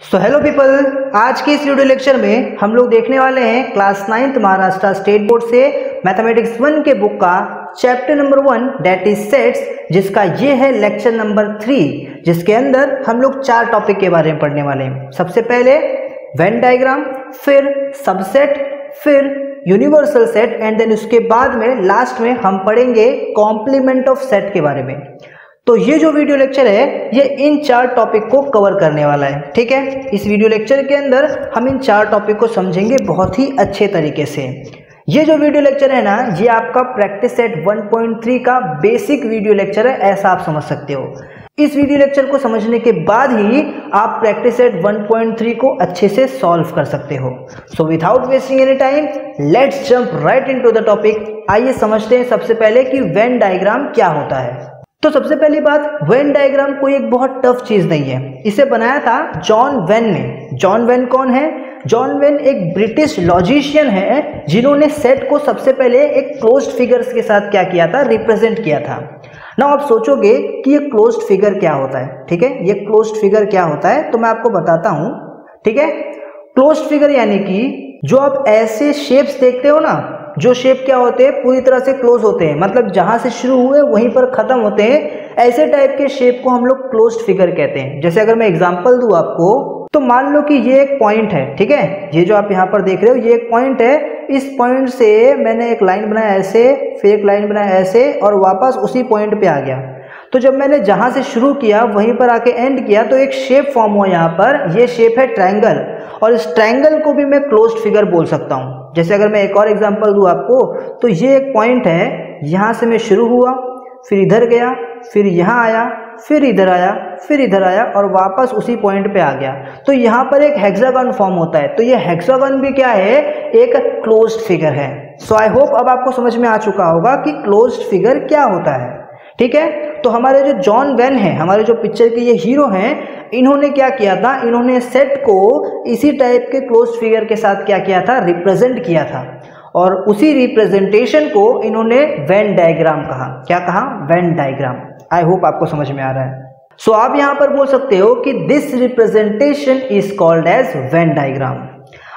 So hello people आज के इस वीडियो लेक्चर में हम लोग देखने वाले हैं class ninth Maharashtra state board से मैथमेटिक्स वन के बुक का chapter number one that is sets जिसका ये है लेक्चर नंबर थ्री जिसके अंदर हम लोग चार टॉपिक के बारे में पढ़ने वाले हैं। सबसे पहले वेन डायग्राम फिर सबसेट फिर यूनिवर्सल सेट एंड देन उसके बाद में लास्ट में हम पढ़ेंगे कॉम्प्लीमेंट ऑफ़ सेट के बारे में। तो ये जो वीडियो लेक्चर है, ये इन चार टॉपिक को कवर करने वाला है, ठीक है? इस वीडियो लेक्चर के अंदर हम इन चार टॉपिक को समझेंगे बहुत ही अच्छे तरीके से। ये जो वीडियो लेक्चर है ना, ये आपका प्रैक्टिस सेट 1.3 का बेसिक वीडियो लेक्चर है, ऐसा आप समझ सकते हो। इस वीडियो लेक्चर को समझने के बाद ही आप प्रैक्टिस सेट 1.3 को अच्छे से सॉल्व कर सकते हो। So without wasting any time let's jump right into the topic आइए समझते हैं सबसे पहले कि वेन डायग्राम क्या होता है। तो सबसे पहली बात वेन डायग्राम कोई एक बहुत टफ चीज़ नहीं है। इसे बनाया था जॉन वेन ने। जॉन वेन कौन है? जॉन वेन एक ब्रिटिश लॉजिशियन है, जिन्होंने सेट को सबसे पहले एक क्लोज्ड फिगर्स के साथ क्या किया था? रिप्रेजेंट किया था। ना आप सोचोगे कि ये क्लोज्ड फिगर क्या होता है, ठीक है? ये क्लोज्ड फिगर क्या होता है? तो मैं आपको बताता हूँ, ठीक है? क्लोज्ड फिगर यानी कि जो आप ऐसे शेप्स देखते हो ना जो शेप क्या होते हैं, पूरी तरह से क्लोज होते हैं। मतलब जहाँ से शुरू हुए, वहीं पर खत्म होते हैं। ऐसे टाइप के शेप को हम लोग क्लोज फिगर कहते हैं। जैसे अगर मैं एग्ज़ाम्पल दूँ आपको तो मान लो कि ये एक पॉइंट है, ठीक है? ये जो आप यहाँ पर देख रहे हो, ये एक पॉइंट है। इस पॉइंट से मैंने एक लाइन बनाया ऐसे, फिर एक लाइन बनाया ऐसे, और वापस उसी पॉइंट पे आ गया। तो जब मैंने जहाँ से शुरू किया, वहीं पर आके एंड किया तो एक शेप फॉर्म हुआ यहाँ पर। ये शेप है ट्रायंगल और इस ट्रायंगल को भी मैं क्लोज फिगर बोल सकता हूँ। जैसे अगर मैं एक और एग्जांपल दूँ आपको तो ये एक पॉइंट है। यहाँ से मैं शुरू हुआ, फिर इधर गया, फिर यहाँ आया, फिर इधर आया, फिर इधर आया, और वापस उसी पॉइंट पे आ गया। तो यहाँ पर एक हेक्सागन फॉर्म होता है। तो ये हेक्सागन भी क्या है? एक क्लोज्ड फिगर है। सो आई होप अब आपको समझ में आ चुका होगा कि क्लोज्ड फिगर क्या होता है। ठीक है? तो हमारे जो जॉन वेन है हमारे जो पिक्चर के ये हीरो हैं इन्होंने क्या किया था? इन्होंने सेट को इसी टाइप के क्लोज फिगर के साथ क्या किया था? रिप्रेजेंट किया था। और उसी रिप्रेजेंटेशन को इन्होंने वेन डायग्राम कहा। क्या कहा? Venn diagram. आई होप आपको समझ में आ रहा है। सो so, आप यहाँ पर बोल सकते हो कि this representation is called as Venn diagram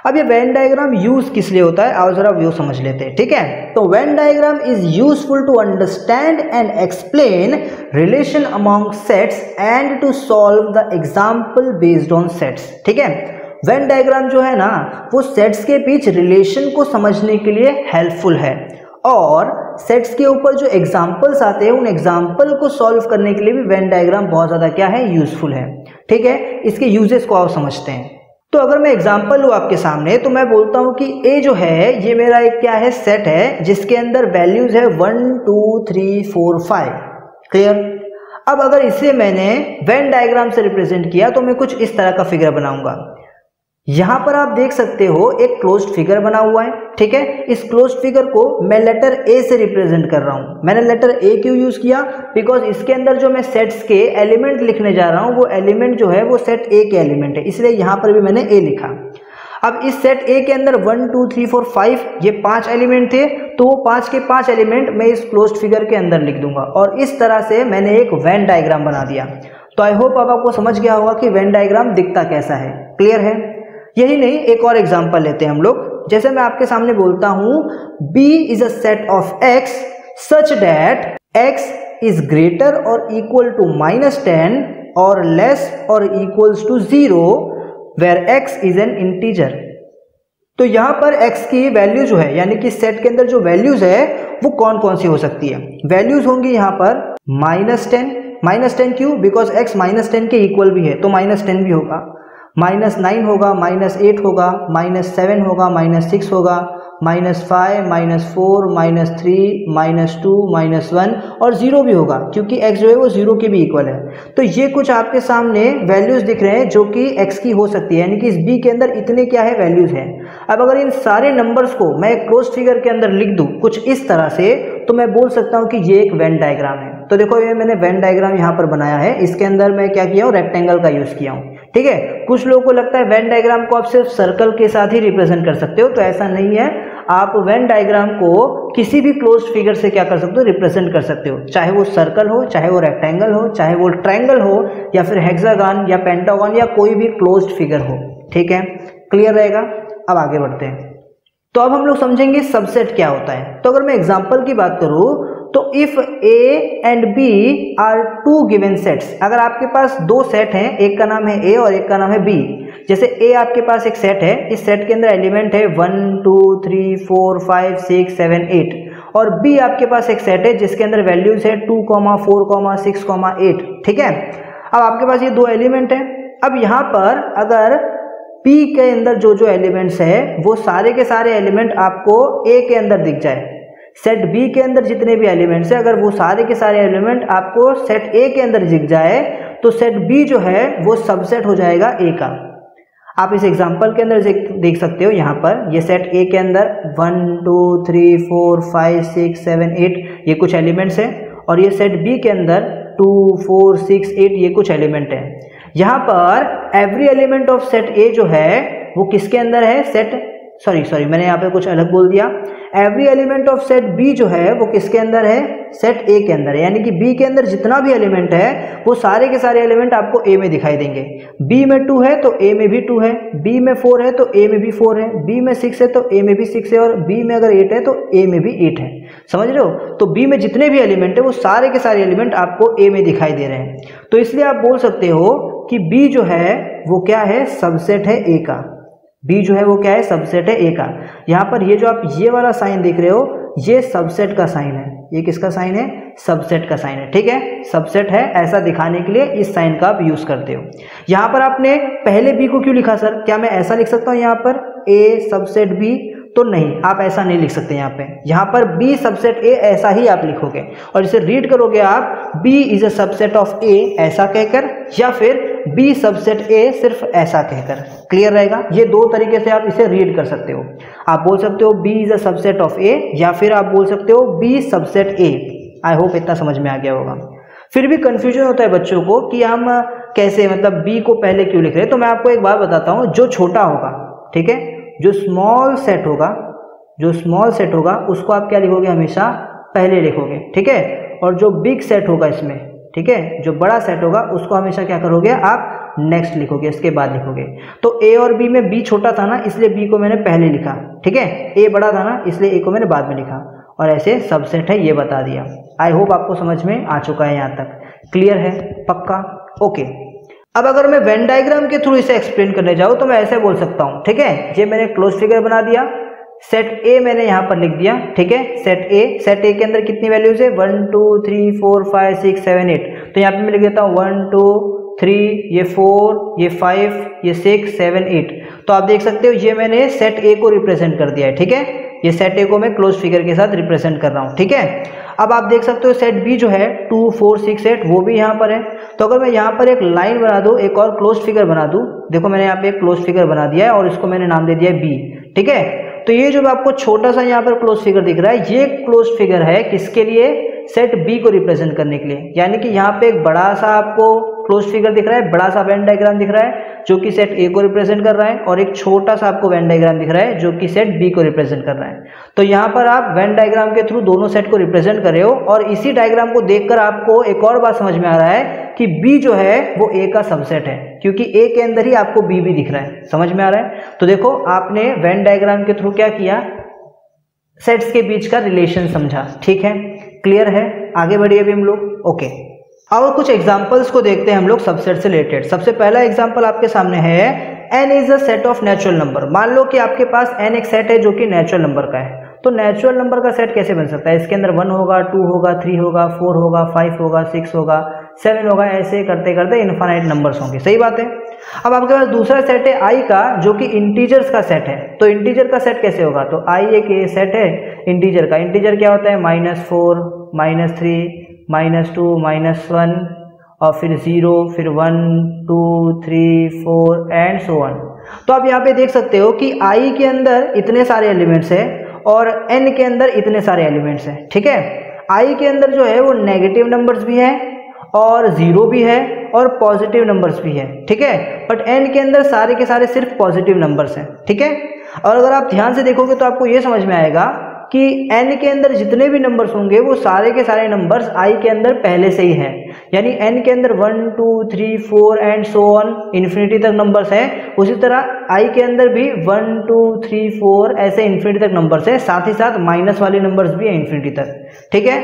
अब ये वेन डायग्राम यूज़ किस लिए होता है? आओ जरा व्यू समझ लेते हैं, ठीक है? तो Venn diagram is useful to understand and explain relation among sets and to solve the example based on sets ठीक है? वेन डायग्राम जो है ना, वो सेट्स के बीच रिलेशन को समझने के लिए हेल्पफुल है। और सेट्स के ऊपर जो एग्जाम्पल्स आते हैं, उन एग्ज़ाम्पल को सॉल्व करने के लिए भी वेन डायग्राम बहुत ज़्यादा क्या है? यूजफुल है, ठीक है? इसके यूजेस को आप समझते हैं। तो अगर मैं एग्ज़ाम्पल लूँ आपके सामने तो मैं बोलता हूँ कि ए जो है, ये मेरा एक क्या है सेट है, जिसके अंदर वैल्यूज़ है one two three four five clear अब अगर इसे मैंने वेन डायग्राम से रिप्रेजेंट किया तो मैं कुछ इस तरह का फिगर बनाऊँगा। यहाँ पर आप देख सकते हो एक क्लोज्ड फिगर बना हुआ है, ठीक है? इस क्लोज्ड फिगर को मैं लेटर ए से रिप्रेजेंट कर रहा हूँ। मैंने लेटर ए क्यों यूज़ किया? बिकॉज़ इसके अंदर जो मैं सेट्स के एलिमेंट लिखने जा रहा हूँ, वो एलिमेंट जो है, वो सेट ए के एलिमेंट है। इसलिए यहाँ पर भी मैंने ए लिखा। अब इस सेट ए के अंदर one two three four five ये पाँच एलिमेंट थे तो वो पाँच के पाँच एलिमेंट मैं इस क्लोज्ड फिगर के अंदर लिख दूँगा। और इस तरह से मैंने एक वैन डायग्राम बना दिया। तो आई होप अब आपको समझ गया होगा कि वैन डायग्राम दिखता कैसा है। क्लियर है? यही नहीं, एक और एग्ज़ाम्पल लेते हैं हम लोग। जैसे मैं आपके सामने बोलता हूँ, B is a set of X such that X is greater और इक्वल टू माइनस टेन और लेस और equals to zero where X is an integer तो यहाँ पर x की वैल्यू जो है, यानी कि सेट के अंदर जो वैल्यूज़ है, वो कौन कौन सी हो सकती है? वैल्यूज़ होंगी यहाँ पर माइनस टेन माइनस टेन क्यू? बिकॉज़ x माइनस टेन के इक्वल भी है तो माइनस टेन भी होगा। माइनस नाइन होगा, माइनस एट होगा, माइनस सेवन होगा, माइनस सिक्स होगा, minus five, minus four, minus three, minus two, minus one और ज़ीरो भी होगा, क्योंकि x जो है वो ज़ीरो के भी इक्वल है। तो ये कुछ आपके सामने वैल्यूज़ दिख रहे हैं जो कि x की हो सकती है, यानी कि इस b के अंदर इतने क्या है वैल्यूज़ हैं। अब अगर इन सारे नंबर्स को मैं क्लोज फिगर के अंदर लिख दूँ, कुछ इस तरह से तो मैं बोल सकता हूँ कि ये एक वेन डायग्राम है। तो देखो, ये मैंने वेन डायग्राम यहाँ पर बनाया है, इसके अंदर मैं क्या किया हूँ रेक्टेंगल का यूज़ किया हूँ। ठीक है? कुछ लोगों को लगता है वेन डायग्राम को आप सिर्फ़ सर्कल के साथ ही रिप्रेजेंट कर सकते हो तो ऐसा नहीं है। आप वेन डायग्राम को किसी भी क्लोज फिगर से क्या कर सकते हो? रिप्रेजेंट कर सकते हो। चाहे वो सर्कल हो, चाहे वो रेक्टेंगल हो, चाहे वो ट्रायंगल हो, या फिर हेक्सागन या पेंटागन या कोई भी क्लोज फिगर हो। ठीक है? क्लियर रहेगा? अब आगे बढ़ते हैं। तो अब हम लोग समझेंगे सबसेट क्या होता है। तो अगर मैं एग्ज़ाम्पल की बात करूँ तो if A and B are two given sets अगर आपके पास दो सेट हैं, एक का नाम है ए और एक का नाम है बी जैसे ए आपके पास एक सेट है, इस सेट के अंदर एलिमेंट है one two three four five six seven eight और बी आपके पास एक सेट है, जिसके अंदर वैल्यूज़ है two comma four comma six comma eight ठीक है? अब आपके पास ये दो एलिमेंट है। अब यहाँ पर अगर P के अंदर जो जो एलिमेंट्स है, वो सारे के सारे एलिमेंट आपको A के अंदर दिख जाए। सेट बी के अंदर जितने भी एलिमेंट्स है, अगर वो सारे के सारे एलिमेंट आपको सेट ए के अंदर दिख जाए तो सेट बी जो है, वो सबसेट हो जाएगा ए का। आप इस एग्जांपल के अंदर देख सकते हो यहाँ पर। ये सेट ए के अंदर one two three four five six seven eight ये कुछ एलिमेंट्स हैं। और ये सेट बी के अंदर टू फोर सिक्स एट ये कुछ एलिमेंट हैं। यहाँ पर every element of set A जो है, वो किसके अंदर है? सेट सॉरी सॉरी मैंने यहाँ पे कुछ अलग बोल दिया। Every element of set B जो है, वो किसके अंदर है? सेट ए के अंदर है। यानी कि बी के अंदर जितना भी एलिमेंट है, वो सारे के सारे एलिमेंट आपको ए में दिखाई देंगे। बी में टू है तो ए में भी टू है। बी में फोर है तो ए में भी फोर है। बी में सिक्स है तो ए में भी सिक्स है। और बी में अगर एट है तो ए में भी एट है। समझ रहे हो? तो बी में जितने भी एलिमेंट है, वो सारे के सारे एलिमेंट आपको ए में दिखाई दे रहे हैं। तो इसलिए आप बोल सकते हो कि बी जो है, वो क्या है? सबसेट है ए का। बी जो है वो क्या है? सबसेट है ए का। यहाँ पर ये जो आप ये वाला साइन देख रहे हो, ये सबसेट का साइन है। ये किसका साइन है? सबसेट का साइन है। ठीक है? सबसेट है ऐसा दिखाने के लिए इस साइन का आप यूज़ करते हो। यहाँ पर आपने पहले बी को क्यों लिखा सर क्या मैं ऐसा लिख सकता हूँ यहाँ पर? ए सबसेट बी तो नहीं, आप ऐसा नहीं लिख सकते यहाँ पे। यहाँ पर बी सबसेट ए ऐसा ही आप लिखोगे। और इसे रीड करोगे आप B is a subset of A ऐसा कहकर, या फिर बी सबसेट ए सिर्फ़ ऐसा कहकर। क्लियर रहेगा? ये दो तरीके से आप इसे रीड कर सकते हो। आप बोल सकते हो B is a subset of A या फिर आप बोल सकते हो B subset A I hope इतना समझ में आ गया होगा। फिर भी कंफ्यूजन होता है बच्चों को कि हम कैसे मतलब बी को पहले क्यों लिख रहे हैं। तो मैं आपको एक बात बताता हूँ, जो छोटा होगा, ठीक है? जो स्मॉल सेट होगा, जो स्मॉल सेट होगा, उसको आप क्या लिखोगे? हमेशा पहले लिखोगे, ठीक है? और जो बिग सेट होगा इसमें ठीक है? जो बड़ा सेट होगा, उसको हमेशा क्या करोगे आप? नेक्स्ट लिखोगे इसके बाद लिखोगे। तो ए और बी में बी छोटा था ना, इसलिए बी को मैंने पहले लिखा, ठीक है? ए बड़ा था ना, इसलिए ए को मैंने बाद में लिखा। और ऐसे सबसेट है, ये बता दिया। आई होप आपको समझ में आ चुका है यहाँ तक। क्लियर है? पक्का? ओके अब अगर मैं वेन डायग्राम के थ्रू इसे एक्सप्लेन करने जाऊँ तो मैं ऐसे बोल सकता हूँ, ठीक है? ये मैंने क्लोज फिगर बना दिया। सेट ए मैंने यहाँ पर लिख दिया, ठीक है? सेट ए सेट ए के अंदर कितनी वैल्यूज़ है? One two three four five six seven eight तो यहाँ पे मैं लिख देता हूँ वन टू थ्री ये फोर ये फाइव ये सिक्स सेवन एट तो आप देख सकते हो, ये मैंने सेट ए को रिप्रेजेंट कर दिया है, ठीक है? ये सेट ए को मैं क्लोज फिगर के साथ रिप्रेजेंट कर रहा हूँ, ठीक है? अब आप देख सकते हो सेट बी जो है टू फोर सिक्स एट वो भी यहाँ पर है। तो अगर मैं यहाँ पर एक लाइन बना दूँ, एक और क्लोज फिगर बना दूँ, देखो मैंने यहाँ पे एक क्लोज फिगर बना दिया है और इसको मैंने नाम दे दिया है बी ठीक है? तो ये जो आपको छोटा सा यहाँ पर क्लोज फिगर दिख रहा है, ये क्लोज फिगर है किसके लिए? सेट बी को रिप्रेजेंट करने के लिए। यानी कि यहाँ पे एक बड़ा सा आपको क्लोज फिगर दिख रहा है, बड़ा सा वेन डायग्राम दिख रहा है, जो कि सेट ए को रिप्रेजेंट कर रहा है, और एक छोटा सा आपको वेन डायग्राम दिख रहा है, जो कि सेट बी को रिप्रेजेंट कर रहा है। तो यहाँ पर आप वेन डायग्राम के थ्रू दोनों सेट को रिप्रेजेंट कर रहे हो, और इसी डायग्राम को देखकर आपको एक और बात समझ में आ रहा है कि बी जो है वो ए का सबसेट है, क्योंकि ए के अंदर ही आपको बी भी दिख रहा है। समझ में आ रहा है? तो देखो, आपने वेन डायग्राम के थ्रू क्या किया? सेट्स के बीच का रिलेशन समझा। ठीक है? क्लियर है? आगे बढ़िए अभी हम लोग। ओके और कुछ एग्जाम्पल्स को देखते हैं हम लोग सबसेट से रिलेटेड सबसे पहला एग्ज़ाम्पल आपके सामने है N is a set of natural number मान लो कि आपके पास एन एक सेट है जो कि नेचुरल नंबर का है। तो नेचुरल नंबर का सेट कैसे बन सकता है? इसके अंदर वन होगा टू होगा थ्री होगा फोर होगा फाइव होगा सिक्स होगा। सेवन होगा ऐसे करते करते इन्फानाइट नंबर्स होंगे। सही बात है? अब आपके पास दूसरा सेट है आई का, जो कि इंटीजर्स का सेट है। तो इंटीजर का सेट कैसे होगा? तो आई एक सेट है इंटीजर का। इंटीजर क्या होता है? Minus four minus three minus two minus one और फिर ज़ीरो फिर one two three four and so on तो आप यहाँ पे देख सकते हो कि आई के अंदर इतने सारे एलिमेंट्स हैं और एन के अंदर इतने सारे एलिमेंट्स हैं। ठीक है? आई के अंदर जो है वो नेगेटिव नंबर्स भी हैं और ज़ीरो भी है और पॉजिटिव नंबर्स भी है, ठीक है? बट एन के अंदर सारे के सारे सिर्फ़ पॉजिटिव नंबर्स हैं, ठीक है? और अगर आप ध्यान से देखोगे तो आपको ये समझ में आएगा कि n के अंदर जितने भी नंबर्स होंगे, वो सारे के सारे नंबर्स i के अंदर पहले से ही हैं। यानी n के अंदर one two three four and so on infinity तक नंबर्स हैं। उसी तरह i के अंदर भी वन टू थ्री फोर ऐसे इन्फिनिटी तक नंबर्स हैं। साथ ही साथ माइनस वाले नंबर्स भी हैं इन्फिनिटी तक, ठीक है?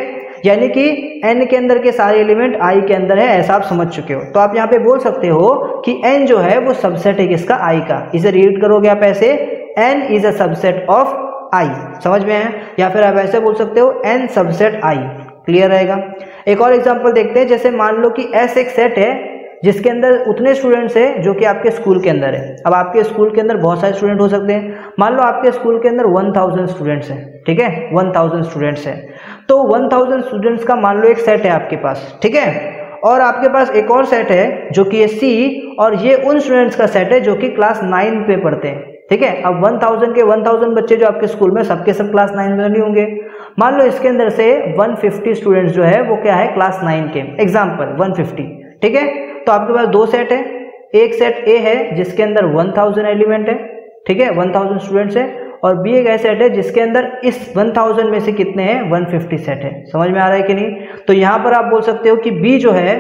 यानी कि n के अंदर के सारे एलिमेंट आई के अंदर है, ऐसा आप समझ चुके हो। तो आप यहाँ पे बोल सकते हो कि एन जो है, वो सबसेट है किसका? आई का। इसे रीड करोगे आप ऐसे N is a subset of I समझ में आया? या फिर आप ऐसे बोल सकते हो एन सबसेट आई क्लियर रहेगा? एक और एग्जांपल देखते हैं, जैसे मान लो कि एस एक सेट है जिसके अंदर उतने स्टूडेंट्स हैं जो कि आपके स्कूल के अंदर है। अब आपके स्कूल के अंदर बहुत सारे स्टूडेंट हो सकते हैं। मान लो आपके स्कूल के अंदर वन थाउज़ेंड स्टूडेंट्स हैं, ठीक है? वन थाउज़ेंड स्टूडेंट्स हैं। तो वन थाउज़ेंड स्टूडेंट्स का मान लो एक सेट है आपके पास, ठीक है? और आपके पास एक और सेट है जो कि ये सी और ये उन स्टूडेंट्स का सेट है जो कि क्लास नाइन पे पढ़ते हैं, ठीक है? अब 1000 के 1000 बच्चे जो आपके स्कूल में सबके सब क्लास नाइन में नहीं होंगे। मान लो इसके अंदर से 150 स्टूडेंट्स जो है, वो क्या है? क्लास नाइन के। एग्ज़ाम्पल 150 ठीक है? तो आपके पास दो सेट है। एक सेट ए है, जिसके अंदर 1000 एलिमेंट है, ठीक है? 1000 स्टूडेंट्स है। और बी एक ऐसा सेट है, जिसके अंदर इस 1000 में से कितने हैं? 150 सेट है। समझ में आ रहा है कि नहीं? तो यहाँ पर आप बोल सकते हो कि बी जो है,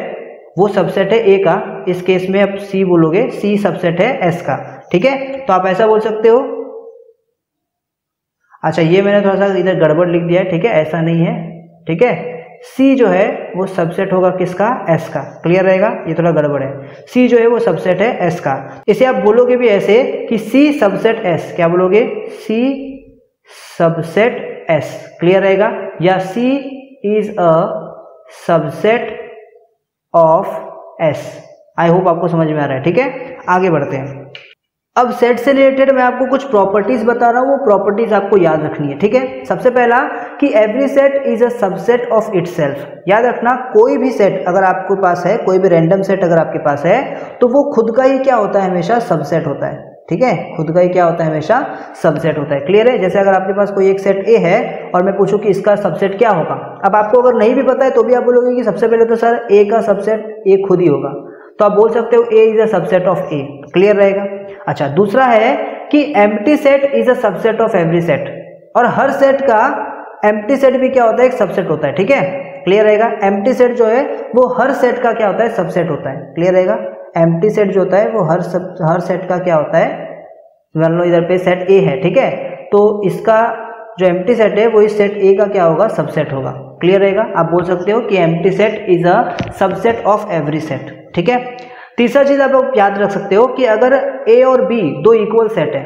वो सबसेट है ए का। इस केस में आप सी बोलोगे सी सबसेट है एस का, ठीक है? तो आप ऐसा बोल सकते हो। अच्छा ये मैंने थोड़ा सा इधर गड़बड़ लिख दिया है, ठीक है? ऐसा नहीं है, ठीक है? सी जो है वो सबसेट होगा किसका? एस का। क्लियर रहेगा? ये थोड़ा गड़बड़ है। सी जो है वो सबसेट है एस का। इसे आप बोलोगे भी ऐसे कि सी सबसेट एस क्या बोलोगे? सी सबसेट एस क्लियर रहेगा? या C is a subset of S I hope आपको समझ में आ रहा है, ठीक है? आगे बढ़ते हैं। अब सेट से रिलेटेड मैं आपको कुछ प्रॉपर्टीज़ बता रहा हूँ, वो प्रॉपर्टीज़ आपको याद रखनी है, ठीक है? सबसे पहला कि every set is a subset of it याद रखना, कोई भी सेट अगर आपके पास है, कोई भी रैंडम सेट अगर आपके पास है तो वो खुद का ही क्या होता है हमेशा सबसेट होता है, ठीक है? खुद का ही क्या होता है हमेशा सबसेट होता है। क्लियर है? जैसे अगर आपके पास कोई एक सेट ए है और मैं पूछूँ कि इसका सबसेट क्या होगा? अब आपको अगर नहीं भी पता है तो भी आप बोलोगे कि सबसे पहले तो सर ए का सबसेट ए खुद ही होगा। तो आप बोल सकते हो A is a subset of A clear रहेगा? अच्छा दूसरा है कि empty set is a subset of every set और हर सेट का एम्प्टी सेट भी क्या होता है? एक सबसेट होता है, ठीक है? क्लियर रहेगा? एम्प्टी सेट जो है, वो हर सेट का क्या होता है? सबसेट होता है. क्लियर रहेगा? एम्प्टी सेट जो होता है, वो हर सब, हर सेट का क्या होता है? मान लो इधर पे सेट ए है, ठीक है? तो इसका जो एम्प्टी सेट है, वो इस सेट ए का क्या होगा? सबसेट होगा. क्लियर रहेगा? आप बोल सकते हो कि empty set is a subset of every set ठीक है? तीसरा चीज़ आप लोग याद रख सकते हो कि अगर ए और बी दो इक्वल सेट है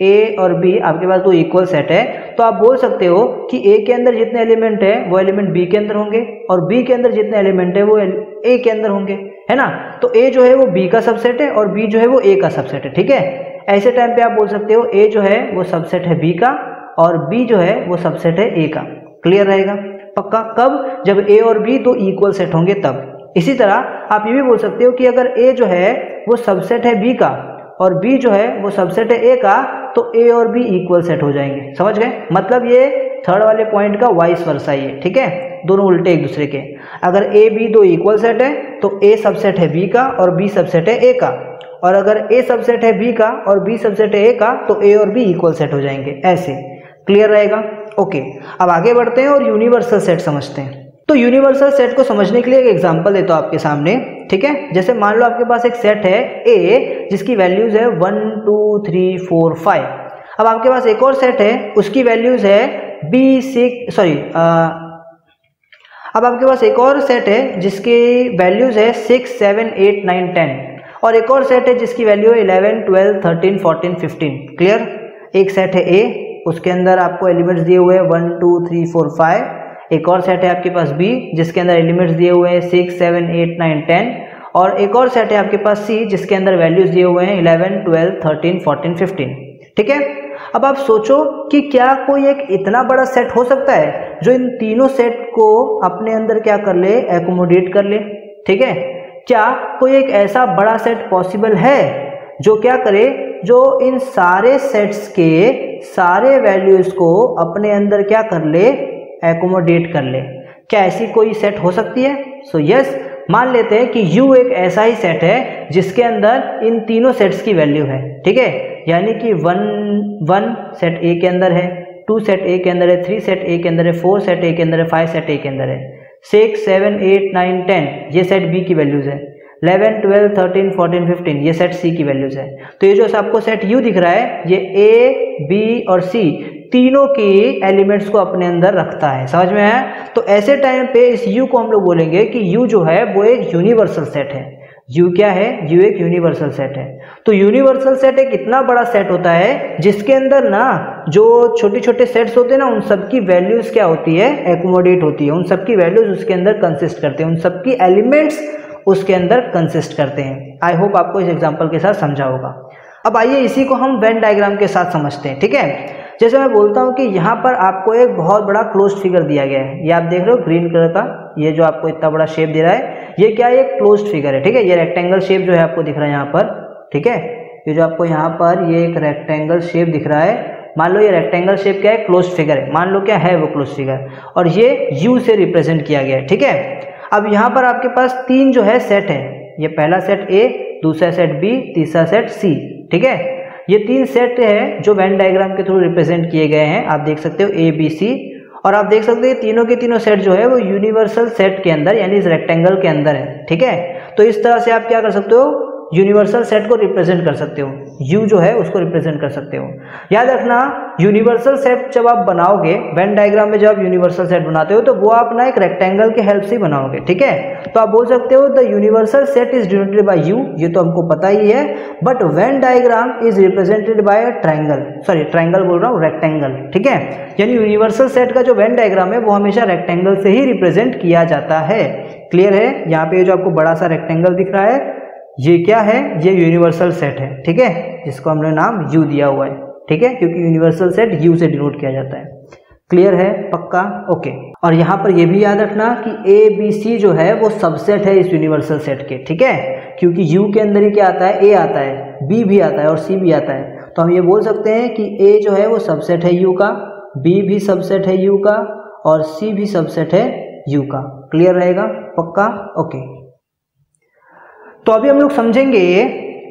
ए और बी आपके पास दो इक्वल सेट है तो आप बोल सकते हो कि ए के अंदर जितने एलिमेंट है, वो एलिमेंट बी के अंदर होंगे और बी के अंदर जितने एलिमेंट है, वो ए के अंदर होंगे, है ना? तो ए जो है वो बी का सबसेट है और बी जो है वो ए का सबसेट है, ठीक है? ऐसे टाइम पे आप बोल सकते हो ए जो है वो सबसेट है बी का और बी जो है वो सबसेट है ए का। क्लियर रहेगा? पक्का? कब? जब ए और बी दो इक्वल सेट होंगे तब। इसी तरह आप ये भी बोल सकते हो कि अगर ए जो है, वो सबसेट है बी का, और बी जो है, वो सबसेट है ए का तो ए और बी इक्वल सेट हो जाएँगे। समझ गए? मतलब ये थर्ड वाले पॉइंट का वाइस वर्षा ये ठीक है? दोनों उल्टे एक दूसरे के। अगर ए बी दो इक्वल सेट है तो ए सबसेट है बी का, और बी सबसेट है ए का। और अगर ए सबसेट है बी का, और बी सबसेट है ए का तो ए और बी इक्वल सेट हो जाएँगे, ऐसे। क्लियर रहेगा? ओके अब आगे बढ़ते हैं और यूनिवर्सल सेट समझते हैं। तो यूनिवर्सल सेट को समझने के लिए एक एग्जांपल देता हूँ आपके सामने, ठीक है? जैसे मान लो आपके पास एक सेट है ए जिसकी वैल्यूज़ है one two three four five अब आपके पास एक और सेट है, उसकी वैल्यूज़ है बी सिक्स सॉरी अब आपके पास एक और सेट है, जिसकी वैल्यूज़ है six seven eight nine ten और एक और सेट है, जिसकी वैल्यू है eleven twelve thirteen fourteen fifteen clear एक सेट है ए उसके अंदर आपको एलिमेंट्स दिए हुए हैं one two three four five एक और सेट है आपके पास बी जिसके अंदर एलिमेंट्स दिए हुए हैं six seven eight nine ten और एक और सेट है आपके पास सी जिसके अंदर वैल्यूज़ दिए हुए हैं eleven twelve thirteen fourteen fifteen ठीक है? अब आप सोचो कि क्या कोई एक इतना बड़ा सेट हो सकता है, जो इन तीनों सेट को अपने अंदर क्या कर ले एकोमोडेट कर ले? ठीक है? क्या कोई एक ऐसा बड़ा सेट पॉसिबल है, जो क्या करे, जो इन सारे सेट्स के सारे वैल्यूज़ को अपने अंदर क्या कर ले एकोमोडेट कर ले। क्या ऐसी कोई सेट हो सकती है? सो so, यस yes, मान लेते हैं कि U एक ऐसा ही सेट है जिसके अंदर इन तीनों सेट्स की वैल्यू है ठीक है? यानी कि वन वन सेट ए के अंदर है टू सेट ए के अंदर है थ्री सेट ए के अंदर है फोर सेट ए के अंदर है फाइव सेट ए के अंदर है। Six seven eight nine ten ये सेट बी की वैल्यूज़ है। Eleven twelve thirteen fourteen fifteen ये सेट सी की वैल्यूज़ है। तो ये जो आपको सेट यू दिख रहा है ये ए बी और सी तीनों की एलिमेंट्स को अपने अंदर रखता है। समझ में है तो ऐसे टाइम पे इस यू को हम लोग बोलेंगे कि यू जो है, वो एक यूनिवर्सल सेट है। यू क्या है? यू एक यूनिवर्सल सेट है। तो यूनिवर्सल सेट एक इतना बड़ा सेट होता है, जिसके अंदर ना, जो छोटे छोटे सेट्स होते हैं ना, उन सबकी वैल्यूज़ क्या होती है? एकोमोडेट होती है। उन सबकी वैल्यूज़ उसके अंदर कंसिस्ट करते हैं। उन सबकी एलिमेंट्स उसके अंदर कंसिस्ट करते हैं। आई होप आपको इस एग्ज़ाम्पल के साथ समझा होगा। अब आइए इसी को हम वेन डायग्राम के साथ समझते हैं। ठीक है? जैसे मैं बोलता हूँ कि यहाँ पर आपको एक बहुत बड़ा क्लोज फिगर दिया गया है। ये आप देख रहे हो ग्रीन कलर का। ये जो आपको इतना बड़ा शेप दे रहा है, ये क्या है? एक क्लोज फिगर है, ठीक है? ये रेक्टेंगल शेप जो है आपको दिख रहा है यहाँ पर, ठीक है? ये जो आपको यहाँ पर ये एक रेक्टेंगल शेप दिख रहा है, मान लो ये रेक्टेंगल शेप क्या है? क्लोज फिगर है। मान लो क्या है वो क्लोज फिगर और ये यू से रिप्रेजेंट किया गया है, ठीक है? अब यहाँ पर आपके पास तीन जो है सेट है। ये पहला सेट ए दूसरा सेट बी तीसरा सेट सी ठीक है? ये तीन सेट है जो वैन डायग्राम के थ्रू रिप्रेजेंट किए गए हैं। आप देख सकते हो ए बी सी और आप देख सकते हो तीनों के तीनों सेट जो है वो यूनिवर्सल सेट के अंदर, यानी इस रेक्टेंगल के अंदर है। ठीक है? तो इस तरह से आप क्या कर सकते हो? यूनिवर्सल सेट को रिप्रेजेंट कर सकते हो। यू जो है, उसको रिप्रेजेंट कर सकते हो। याद रखना यूनिवर्सल सेट जब आप बनाओगे वेन डायग्राम में जब आप यूनिवर्सल सेट बनाते हो तो वो आप ना एक रेक्टेंगल के हेल्प से बनाओगे, ठीक है? तो आप बोल सकते हो the universal set is denoted by U ये तो हमको पता ही है but Venn diagram is represented by a triangle sorry triangle बोल रहा हूँ रेक्टेंगल ठीक है? यानी यूनिवर्सल सेट का जो वेन डायग्राम है, वो हमेशा रेक्टेंगल से ही रिप्रेजेंट किया जाता है। क्लियर है? यहाँ पे जो आपको बड़ा सा रेक्टेंगल दिख रहा है ये क्या है? ये यूनिवर्सल सेट है, ठीक है? जिसको हमने नाम यू दिया हुआ है, ठीक है? क्योंकि यूनिवर्सल सेट यू से डिनोट किया जाता है। क्लियर है? पक्का? ओके और यहाँ पर ये भी याद रखना कि ए बी सी जो है, वो सबसेट है इस यूनिवर्सल सेट के, ठीक है? क्योंकि यू के अंदर ही क्या आता है? ए आता है बी भी आता है और सी भी आता है। तो हम ये बोल सकते हैं कि ए जो है, वो सबसेट है यू का बी भी सबसेट है यू का और सी भी सबसेट है यू का। क्लियर रहेगा? पक्का? ओके तो अभी हम लोग समझेंगे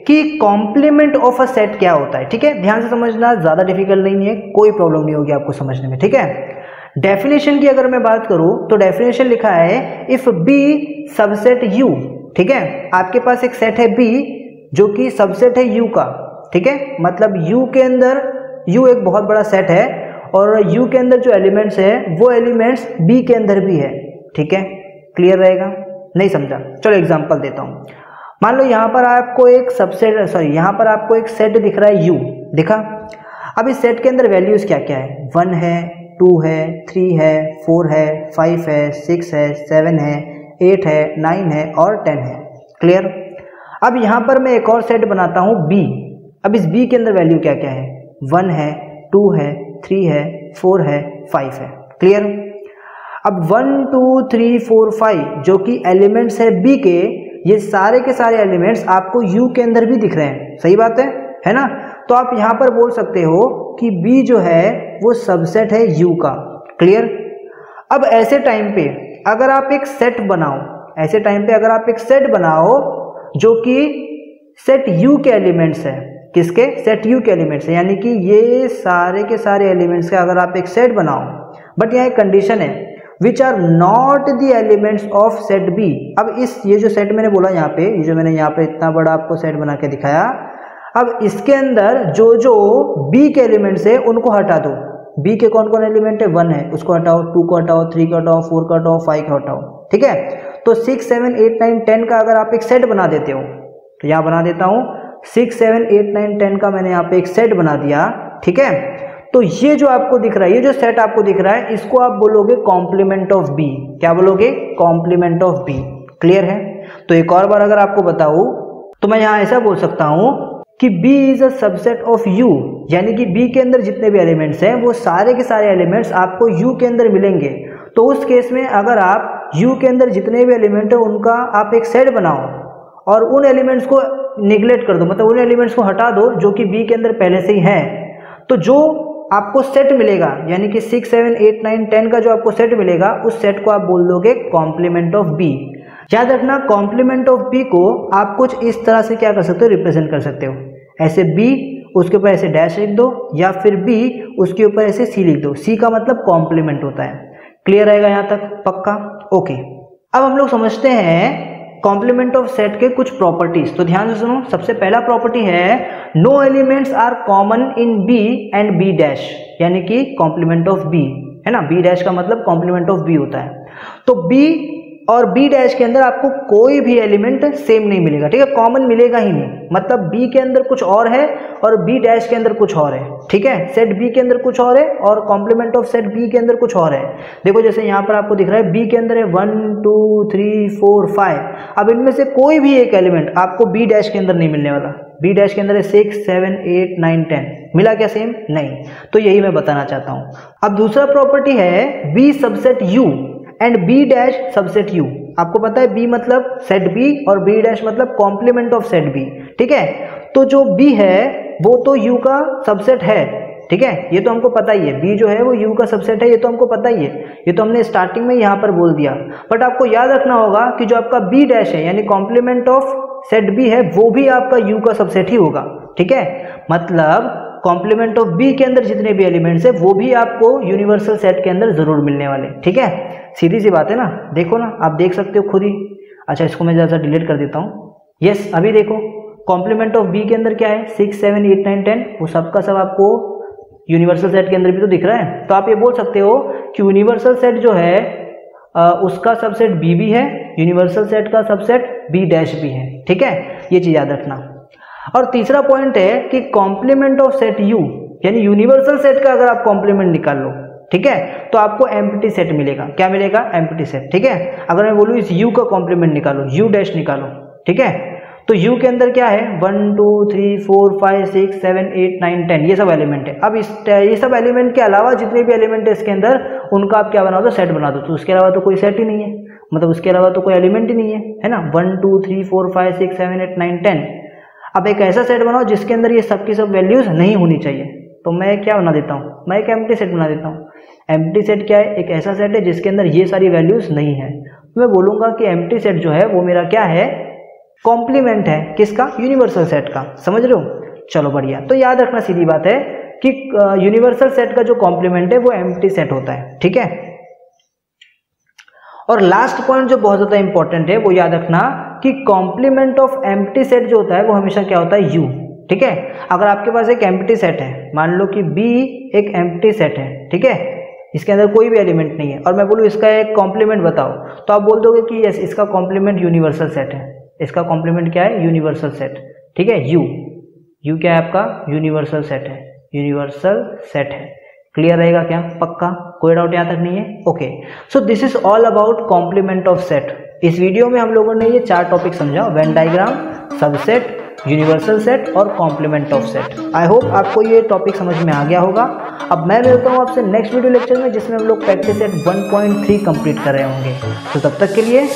कि कॉम्प्लीमेंट ऑफ़ अ सेट क्या होता है, ठीक है? ध्यान से समझना, ज़्यादा डिफ़िकल्ट नहीं है, कोई प्रॉब्लम नहीं होगी आपको समझने में, ठीक है? डेफिनेशन की अगर मैं बात करूँ तो डेफिनेशन लिखा है इफ़ बी सबसेट यू ठीक है? आपके पास एक सेट है बी जो कि सबसेट है यू का, ठीक है? मतलब यू के अंदर यू एक बहुत बड़ा सेट है, और यू के अंदर जो एलिमेंट्स है, वो एलिमेंट्स बी के अंदर भी है, ठीक है? क्लियर रहेगा? नहीं समझा? चलो एग्ज़ाम्पल देता हूँ। मान लो यहाँ पर आपको एक सबसेट सॉरी यहाँ पर आपको एक सेट दिख रहा है यू दिखा? अब इस सेट के अंदर वैल्यूज़ क्या क्या है? वन है टू है थ्री है फोर है फाइव है सिक्स है सेवन है एट है नाइन है और टेन है. क्लियर अब यहाँ पर मैं एक और सेट बनाता हूँ बी अब इस बी के अंदर वैल्यू क्या क्या है? वन है टू है थ्री है फोर है फाइव है. क्लियर अब one two three four five जो कि एलिमेंट्स है बी के ये सारे के सारे एलिमेंट्स आपको यू के अंदर भी दिख रहे हैं। सही बात है? है ना? तो आप यहाँ पर बोल सकते हो कि बी जो है, वो सबसेट है यू का। क्लियर अब ऐसे टाइम पे अगर आप एक सेट बनाओ, ऐसे टाइम पे अगर आप एक सेट बनाओ जो कि सेट यू के एलिमेंट्स है। किसके? सेट यू के एलिमेंट्स है। यानी कि ये सारे के सारे एलिमेंट्स का अगर आप एक सेट बनाओ बट यहाँ एक कंडीशन है। Which are not the elements of set B अब इस, ये जो सेट मैंने बोला यहाँ पे, ये जो मैंने यहाँ पे इतना बड़ा आपको सेट बना के दिखाया, अब इसके अंदर जो जो बी के एलिमेंट्स है, उनको हटा दो। बी के कौन कौन एलिमेंट है? वन है। उसको हटाओ टू को हटाओ थ्री को हटाओ फोर को हटाओ फाइव को हटाओ। ठीक है? तो six seven eight nine ten का अगर आप एक सेट बना देते हो तो यहाँ बना देता हूँ। Six seven eight nine ten का मैंने यहाँ पे एक सेट बना दिया। ठीक है? तो ये जो आपको दिख रहा है, ये जो सेट आपको दिख रहा है, इसको आप बोलोगे कॉम्प्लीमेंट ऑफ़ बी क्या बोलोगे? कॉम्प्लीमेंट ऑफ़ बी क्लियर है? तो एक और बार अगर आपको बताऊँ तो मैं यहाँ ऐसा बोल सकता हूँ कि B is a subset of U. यानी कि B के अंदर जितने भी एलिमेंट्स हैं, वो सारे के सारे एलिमेंट्स आपको U के अंदर मिलेंगे। तो उस केस में अगर आप U के अंदर जितने भी एलिमेंट है, उनका आप एक सेट बनाओ और उन एलिमेंट्स को निगलेक्ट कर दो। मतलब उन एलिमेंट्स को हटा दो जो कि बी के अंदर पहले से ही हैं। तो जो आपको सेट मिलेगा, यानी कि six seven eight nine ten का जो आपको सेट मिलेगा, उस सेट को आप बोल दोगे कॉम्प्लीमेंट ऑफ़ बी याद रखना कॉम्प्लीमेंट ऑफ़ बी को आप कुछ इस तरह से क्या कर सकते हो रिप्रेजेंट कर सकते हो। ऐसे बी उसके ऊपर ऐसे डैश लिख दो, या फिर बी उसके ऊपर ऐसे सी लिख दो। सी का मतलब कॉम्प्लीमेंट होता है। क्लियर रहेगा यहाँ तक? पक्का? ओके अब हम लोग समझते हैं कॉम्प्लीमेंट ऑफ़ सेट के कुछ प्रॉपर्टीज़ तो ध्यान से सुनो, सबसे पहला प्रॉपर्टी है no elements are common in B and B dash यानी कि कॉम्प्लीमेंट ऑफ़ बी है ना? बी डैश का मतलब कॉम्प्लीमेंट ऑफ़ बी होता है। तो बी और बी डैश के अंदर आपको कोई भी एलिमेंट सेम नहीं मिलेगा, ठीक है? कॉमन मिलेगा ही नहीं। मतलब बी के अंदर कुछ और है और बी डैश के अंदर कुछ और है, ठीक है? सेट बी के अंदर कुछ और है और कॉम्प्लीमेंट ऑफ़ सेट बी के अंदर कुछ और है। देखो, जैसे यहाँ पर आपको दिख रहा है बी के अंदर है one two three four five अब इनमें से कोई भी एक एलिमेंट आपको बी डैश के अंदर नहीं मिलने वाला। बी डैश के अंदर है six seven eight nine ten मिला क्या सेम नहीं। तो यही मैं बताना चाहता हूँ। अब दूसरा प्रॉपर्टी है B subset U and B dash subset U आपको पता है बी मतलब सेट बी और बी डैश मतलब कॉम्प्लीमेंट ऑफ़ सेट बी ठीक है? तो जो बी है, वो तो यू का सबसेट है. ठीक है? ये तो हमको पता ही है. बी जो है, वो यू का सबसेट है. ये तो हमको पता ही है. ये तो हमने स्टार्टिंग में यहाँ पर बोल दिया. बट आपको याद रखना होगा कि जो आपका बी डैश है, यानी कॉम्प्लीमेंट ऑफ़ सेट बी है, वो भी आपका यू का सबसेट ही होगा. ठीक है? मतलब कॉम्प्लीमेंट ऑफ़ बी के अंदर जितने भी एलिमेंट्स है वो भी आपको यूनिवर्सल सेट के अंदर ज़रूर मिलने वाले ठीक है? सीधी सी बात है ना? देखो ना आप देख सकते हो खुद ही। अच्छा इसको मैं ज़्यादा डिलीट कर देता हूँ। यस अभी देखो कॉम्प्लीमेंट ऑफ़ बी के अंदर क्या है? Six seven eight nine ten वो सबका सब आपको यूनिवर्सल सेट के अंदर भी तो दिख रहा है। तो आप ये बोल सकते हो कि यूनिवर्सल सेट जो है आ, उसका सबसेट बी भी है यूनिवर्सल सेट का सबसेट बी डैश भी है ठीक है? ये चीज़ याद रखना। और तीसरा पॉइंट है कि कॉम्प्लीमेंट ऑफ़ सेट यू यानी यूनिवर्सल सेट का अगर आप कॉम्प्लीमेंट निकाल लो, ठीक है? तो आपको एम्प्टी सेट मिलेगा। क्या मिलेगा? एम्प्टी सेट ठीक है? अगर मैं बोलूँ इस यू का कॉम्प्लीमेंट निकालो यू डैश निकालो, ठीक है? तो यू के अंदर क्या है? One two three four five six seven eight nine ten ये सब एलिमेंट है। अब इस, ये सब एलिमेंट के अलावा जितने भी एलिमेंट है इसके अंदर, उनका आप क्या बना दो? सेट बना दो। तो उसके अलावा तो कोई सेट ही नहीं है। मतलब उसके अलावा तो कोई एलिमेंट ही नहीं है है ना? One two three four five six seven eight nine ten अब एक ऐसा सेट बनाओ जिसके अंदर ये सब की सब वैल्यूज़ नहीं होनी चाहिए। तो मैं क्या बना देता हूँ? मैं एक एम्प्टी सेट बना देता हूँ। एम्प्टी सेट क्या है? एक ऐसा सेट है जिसके अंदर ये सारी वैल्यूज़ नहीं है। तो मैं बोलूँगा कि एम्प्टी सेट जो है, वो मेरा क्या है? कॉम्प्लीमेंट है। किसका? यूनिवर्सल सेट का। समझ रहे हो? चलो बढ़िया। तो याद रखना सीधी बात है कि यूनिवर्सल सेट का जो कॉम्प्लीमेंट है, वो एम्प्टी सेट होता है। ठीक है? और लास्ट पॉइंट जो बहुत ज़्यादा इंपॉर्टेंट है, वो याद रखना कि कॉम्प्लीमेंट ऑफ़ एम्प्टी सेट जो होता है, वो हमेशा क्या होता है? यू ठीक है? अगर आपके पास एक एम्प्टी सेट है, मान लो कि बी एक एम्प्टी सेट है, ठीक है? इसके अंदर कोई भी एलिमेंट नहीं है। और मैं बोलूँ, इसका एक कॉम्प्लीमेंट बताओ। तो आप बोल दोगे कि यस इसका कॉम्प्लीमेंट यूनिवर्सल सेट है। इसका कॉम्प्लीमेंट क्या है? यूनिवर्सल सेट ठीक है? यू यू क्या है आपका? यूनिवर्सल सेट है। यूनिवर्सल सेट है। क्लियर रहेगा क्या? पक्का? कोई डाउट यहाँ तक नहीं है? Okay so this is all about complement of set इस वीडियो में हम लोगों ने ये चार टॉपिक समझा. Venn diagram subset universal set और complement of set I hope आपको ये टॉपिक समझ में आ गया होगा. अब मैं मिलता हूँ आपसे नेक्स्ट वीडियो लेक्चर में जिसमें हम लोग प्रैक्टिस सेट 1.3 कंप्लीट कर रहे होंगे. तो तब तक के लिए